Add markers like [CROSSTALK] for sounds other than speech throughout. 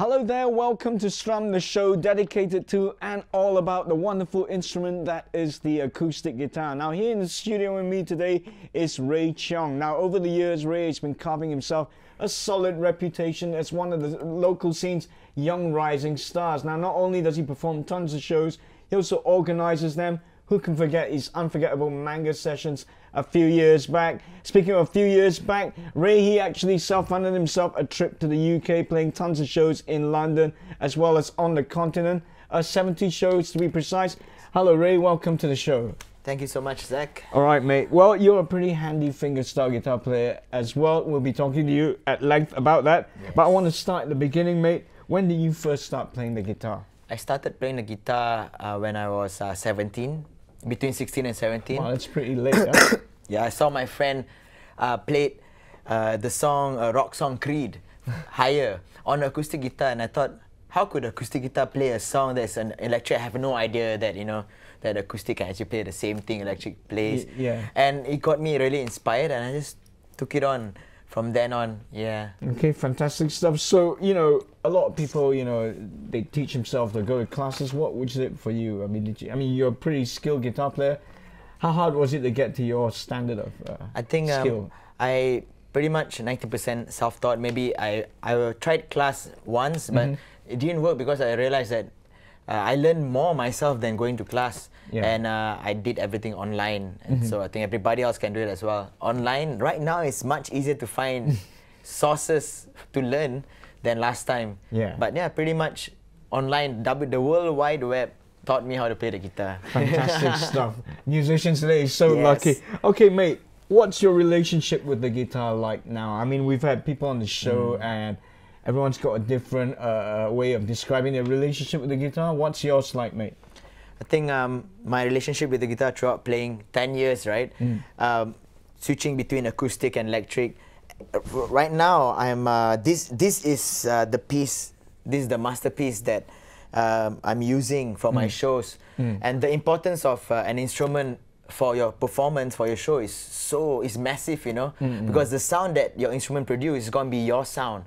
Hello there, welcome to Strum, the show dedicated to and all about the wonderful instrument that is the acoustic guitar. Now, here in the studio with me today is Ray Cheong. Now, over the years, Ray has been carving himself a solid reputation as one of the local scene's young rising stars. Now, not only does he perform tons of shows, he also organizes them. Who can forget his unforgettable manga sessions a few years back? Speaking of a few years back, Ray he actually self-funded himself a trip to the UK, playing tons of shows in London as well as on the continent. Uh, 70 shows to be precise. Hello Ray, welcome to the show. Thank you so much, Zach. All right, mate. Well, you're a pretty handy fingerstyle guitar player as well. We'll be talking to you at length about that. Yes. But I want to start at the beginning, mate. When did you first start playing the guitar? I started playing the guitar uh, when I was uh, 17 between 16 and 17. Wow, that's pretty late. huh? [COUGHS] yeah, I saw my friend uh, played uh, the song, uh, rock song Creed, Higher, on acoustic guitar, and I thought, how could acoustic guitar play a song that's an electric? I have no idea that, you know, that acoustic can actually play the same thing electric plays. Y yeah. And it got me really inspired, and I just took it on from then on, yeah. Okay, fantastic stuff. So, you know, a lot of people, you know, they teach themselves, they go to classes. What was it for you? I mean, did you, I mean, you're a pretty skilled guitar player. How hard was it to get to your standard of uh, I think um. I pretty much 90% self-taught. Maybe I, I tried class once, but mm -hmm. it didn't work because I realized that I learned more myself than going to class. Yeah. And uh, I did everything online. And mm -hmm. so I think everybody else can do it as well. Online, right now, it's much easier to find [LAUGHS] sources to learn than last time. Yeah. But yeah, pretty much online, the World Wide Web taught me how to play the guitar. Fantastic [LAUGHS] stuff. Musicians today is so yes. lucky. Okay, mate, what's your relationship with the guitar like now? I mean, we've had people on the show mm. and everyone's got a different uh, uh, way of describing their relationship with the guitar. What's yours like, mate? I think um, my relationship with the guitar throughout playing 10 years, right? Mm. Um, switching between acoustic and electric. Right now, I'm uh, this. This is uh, the piece. This is the masterpiece that um, I'm using for mm. my shows. Mm. And the importance of uh, an instrument for your performance for your show is so is massive, you know, mm because the sound that your instrument produces is gonna be your sound,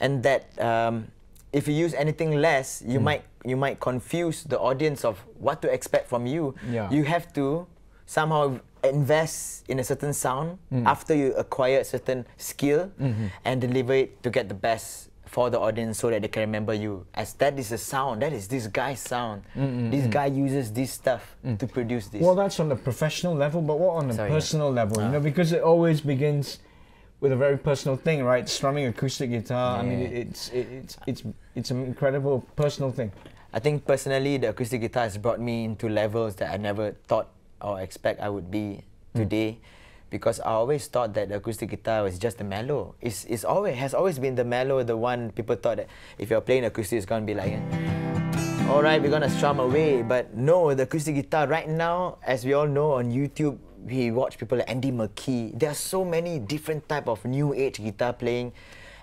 and that um, if you use anything less, you mm. might you might confuse the audience of what to expect from you. Yeah. You have to somehow invest in a certain sound mm. after you acquire a certain skill mm-hmm. and deliver it to get the best for the audience so that they can remember you as that is a sound that is this guy's sound mm-hmm. this guy uses this stuff mm. to produce this well that's on the professional level but what on the Sorry, personal yeah. level you know because it always begins with a very personal thing, right? Strumming acoustic guitar. Yeah. I mean, it's it's it's it's an incredible personal thing. I think personally, the acoustic guitar has brought me into levels that I never thought or expect I would be mm. today. Because I always thought that the acoustic guitar was just the mellow. It's, it's always has always been the mellow, the one people thought that if you're playing acoustic, it's gonna be like, all right, we're gonna strum away. But no, the acoustic guitar right now, as we all know on YouTube, we watch people like Andy McKee. There are so many different type of new age guitar playing,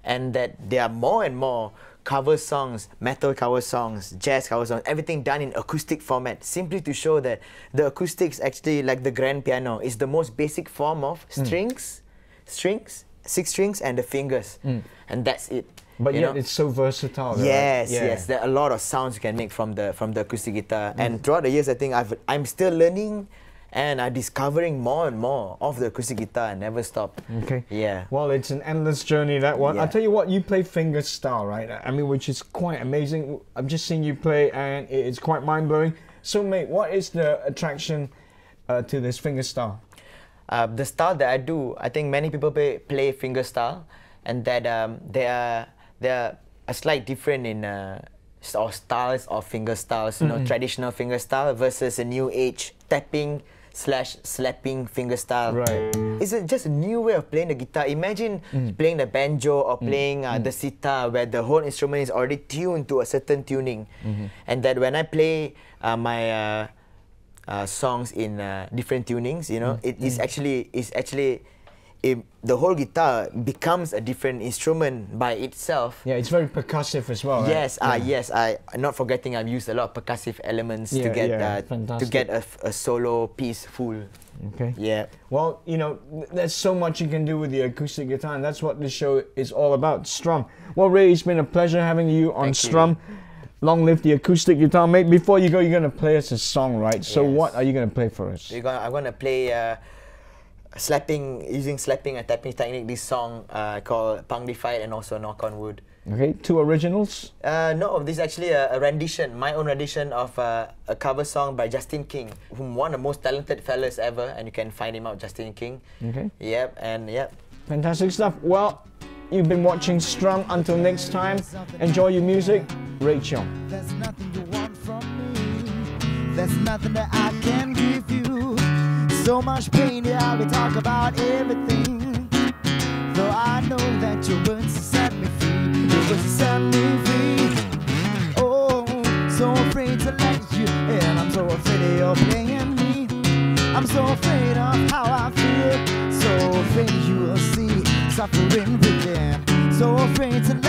and that there are more and more cover songs, metal cover songs, jazz cover songs, everything done in acoustic format, simply to show that the acoustics actually, like the grand piano, is the most basic form of hmm. strings, mm. strings, six strings, and the fingers, mm. and that's it. But yet know? it's so versatile. Yes, right? yeah. yes. There are a lot of sounds you can make from the from the acoustic guitar, mm. and throughout the years, I think I've I'm still learning and I'm discovering more and more of the acoustic guitar and never stop. Okay. Yeah. Well, it's an endless journey that one. Yeah. I'll tell you what, you play finger style, right? I mean, which is quite amazing. I've just seen you play and it's quite mind blowing. So, mate, what is the attraction uh, to this finger style? Uh, the style that I do, I think many people play, play finger style, and that um, they are they are a slight different in. Uh, or styles of finger styles, you mm -hmm. know, traditional finger style versus a new age tapping slash slapping fingerstyle. Right. It's a, just a new way of playing the guitar. Imagine mm. playing the banjo or mm. playing uh, mm. the sitar where the whole instrument is already tuned to a certain tuning. Mm-hmm. And that when I play uh, my uh, uh songs in uh, different tunings, you know, mm. it is mm. actually is actually it, the whole guitar becomes a different instrument by itself. Yeah, it's very percussive as well. Right? Yes, ah, yes. I not forgetting I've used a lot of percussive elements to get yeah, uh, to get a, solo piece full. Okay. Yeah. Well, you know, there's so much you can do with the acoustic guitar, and that's what this show is all about. Strum. Well, Ray, it's been a pleasure having you on Thank you. Strum. Long live the acoustic guitar, mate. Before you go, you're gonna play us a song, right? So, Yes. what are you gonna play for us? Gonna, I'm gonna play uh, slapping using slapping and tapping technique. This song uh, called Phunkified and also Knock on Wood. Okay, two originals. Uh, no, this is actually a, a rendition, my own rendition of uh, a cover song by Justin King, whom one of the most talented fellas ever, and you can find him out, Justin King. Okay, Yep, and yep. fantastic stuff. Well, you've been watching Strum. Until next time, enjoy your music. Rachel. There's nothing you want from me. There's nothing that I can give you. So much pain, yeah, we talk about everything. Though I know that your words set me free, your words set me free. Oh, so afraid to let you in. I'm so afraid of your playing me. I'm so afraid of how I feel. So afraid you will see suffering within. So afraid to let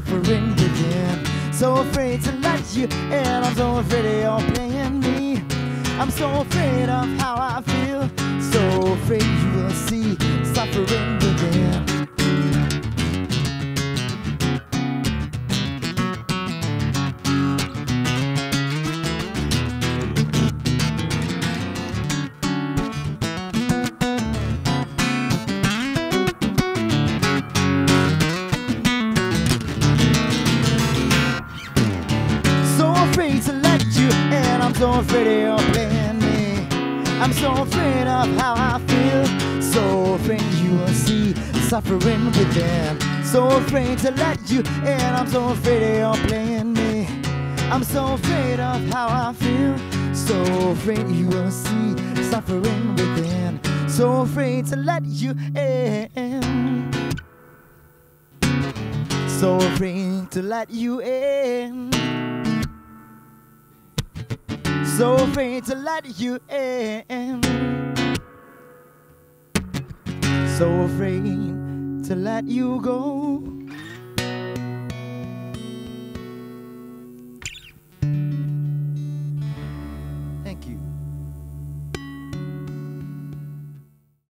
suffering within. So afraid to let you in. I'm so afraid of your playing me. I'm so afraid of how I feel. So afraid you will see suffering within. I'm so afraid of how I feel. So afraid you will see suffering within. So afraid to let you in. I'm so afraid of your playing me. I'm so afraid of how I feel. So afraid you will see suffering within. So afraid to let you in. So afraid to let you in. So afraid to let you in. So afraid to let you go.